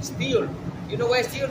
Steel. You know why steel?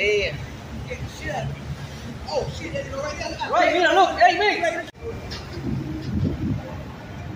Damn. Shit out of me. Oh shit, that's already got Right, mira, look, hey, mira.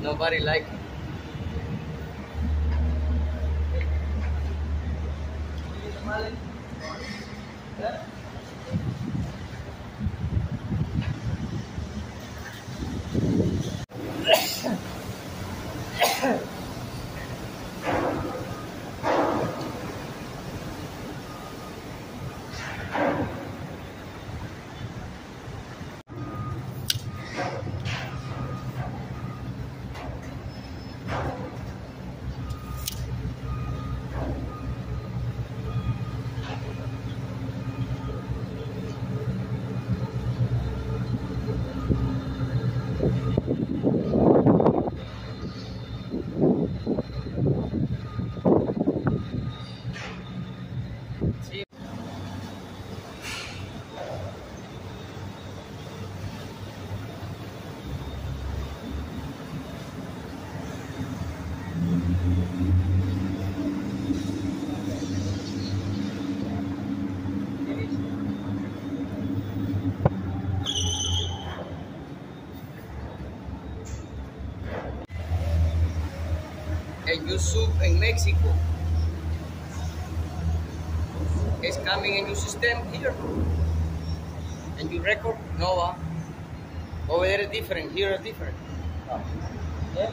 Nobody like it. Sí. Soup in Mexico is coming in your system here. And you record Nova. Over there is different, here is different. Ah. Yeah.